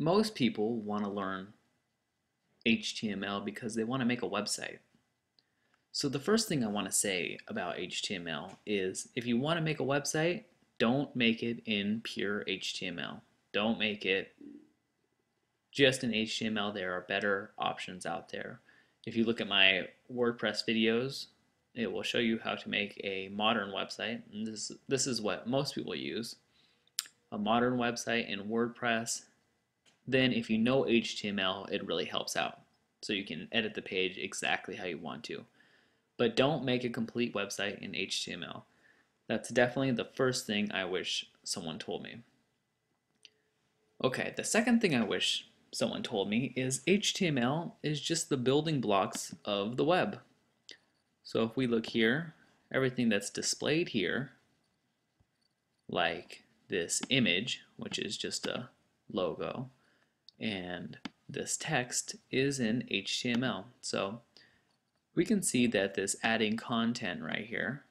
Most people want to learn HTML because they want to make a website. So the first thing I want to say about HTML is if you want to make a website, don't make it in pure HTML. Don't make it just in HTML. There are better options out there. If you look at my WordPress videos, it will show you how to make a modern website. And this, this is what most people use. A modern website in WordPress. Then if you know HTML, it really helps out. So you can edit the page exactly how you want to. But don't make a complete website in HTML. That's definitely the first thing I wish someone told me. Okay, the second thing I wish someone told me is HTML is just the building blocks of the web. So if we look here, everything that's displayed here, like this image, which is just a logo, and this text is in HTML. So we can see that this adding content right here,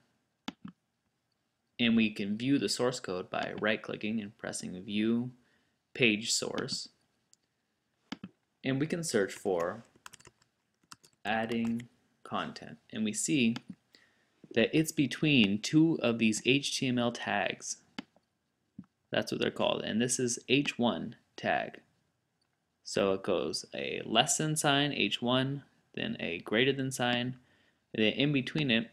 and we can view the source code by right-clicking and pressing View Page Source. And we can search for adding content. And we see that it's between two of these HTML tags. That's what they're called. And this is H1 tag. So it goes a less than sign, H1, then a greater than sign, and then in between it,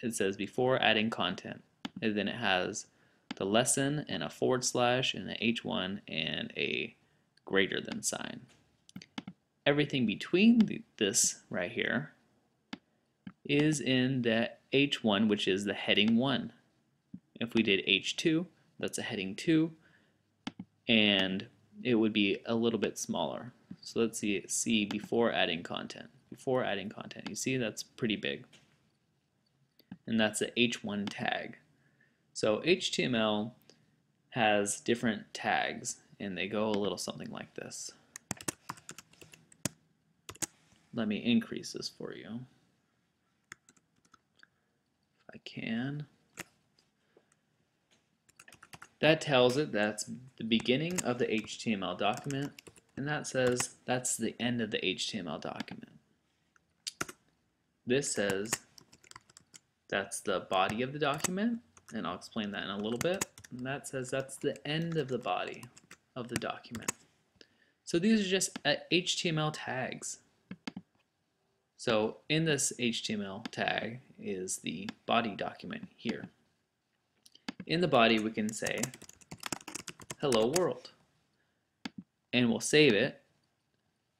it says before adding content. And then it has the lesson and a forward slash and an H1 and a greater than sign. Everything between the, this right here is in the H1, which is the heading 1. If we did H2, that's a heading 2, and it would be a little bit smaller. So let's see, see before adding content. Before adding content, you see that's pretty big. And that's the H1 tag. So HTML has different tags, and they go a little something like this. Let me increase this for you. If I can. That tells it that's the beginning of the HTML document, and that says that's the end of the HTML document. This says that's the body of the document, and I'll explain that in a little bit. And that says that's the end of the body of the document. So these are just HTML uh, tags. So in this HTML tag is the body document here. In the body we can say hello world and we'll save it.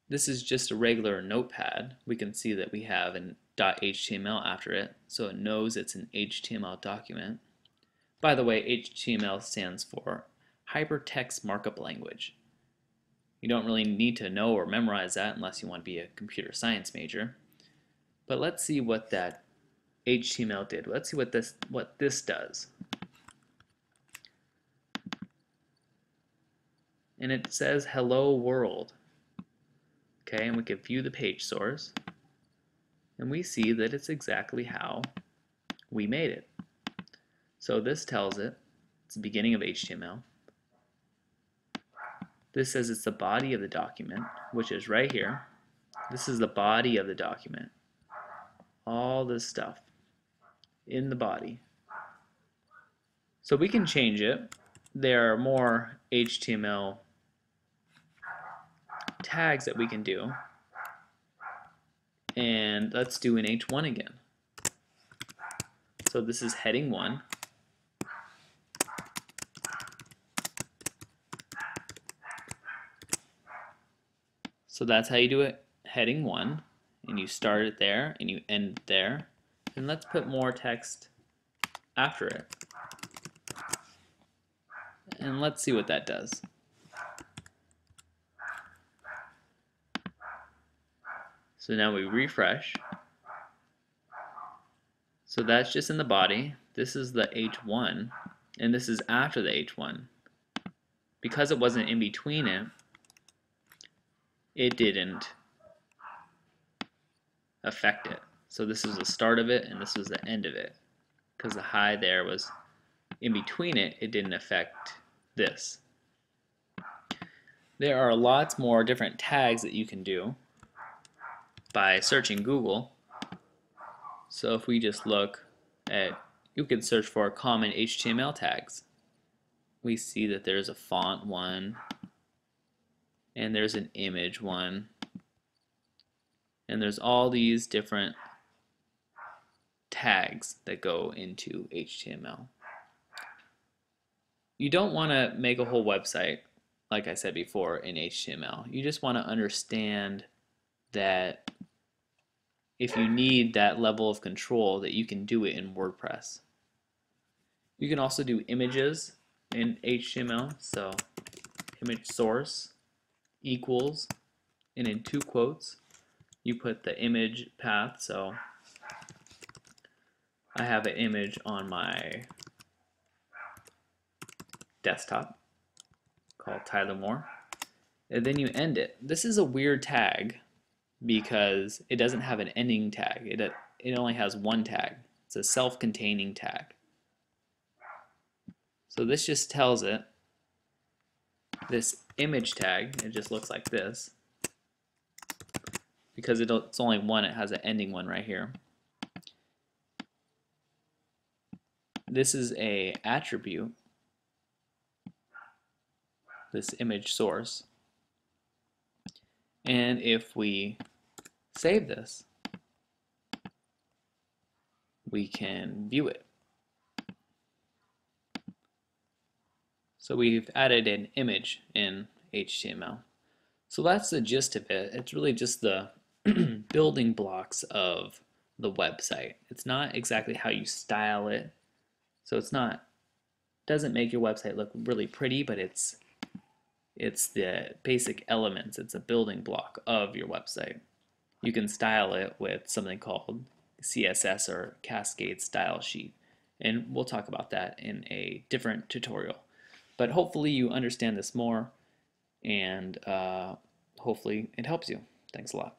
This is just a regular notepad. We can see that we have an .html after it so it knows it's an HTML document. By the way, HTML stands for Hypertext Markup Language. You don't really need to know or memorize that unless you want to be a computer science major. But let's see what that HTML did. Let's see what this what this does. And it says hello world. Okay, and we can view the page source. And we see that it's exactly how we made it. So this tells it it's the beginning of HTML. This says it's the body of the document, which is right here. This is the body of the document all this stuff in the body. So we can change it. There are more HTML tags that we can do. And let's do an H1 again. So this is heading 1. So that's how you do it, heading 1 and you start it there and you end there. And let's put more text after it. And let's see what that does. So now we refresh. So that's just in the body. This is the H1, and this is after the H1. Because it wasn't in between it, it didn't affect it. So this is the start of it and this was the end of it. Because the high there was in between it, it didn't affect this. there are lots more different tags that you can do by searching Google. So if we just look at, you can search for common HTML tags. We see that there's a font one, and there's an image one, and there's all these different tags that go into HTML. You don't want to make a whole website, like I said before, in HTML. You just want to understand that if you need that level of control that you can do it in WordPress. You can also do images in HTML, so image source equals, and in two quotes, you put the image path, so I have an image on my desktop called Tyler Moore. And then you end it. This is a weird tag because it doesn't have an ending tag. It, it only has one tag. It's a self-containing tag. So this just tells it this image tag, it just looks like this. Because it it's only one, it has an ending one right here. This is a attribute this image source. And if we save this, we can view it. So we've added an image in HTML. So that's the gist of it. It's really just the building blocks of the website. It's not exactly how you style it. So it's not doesn't make your website look really pretty, but it's it's the basic elements. It's a building block of your website. You can style it with something called CSS or Cascade Style Sheet. And we'll talk about that in a different tutorial. But hopefully you understand this more and uh, hopefully it helps you. Thanks a lot.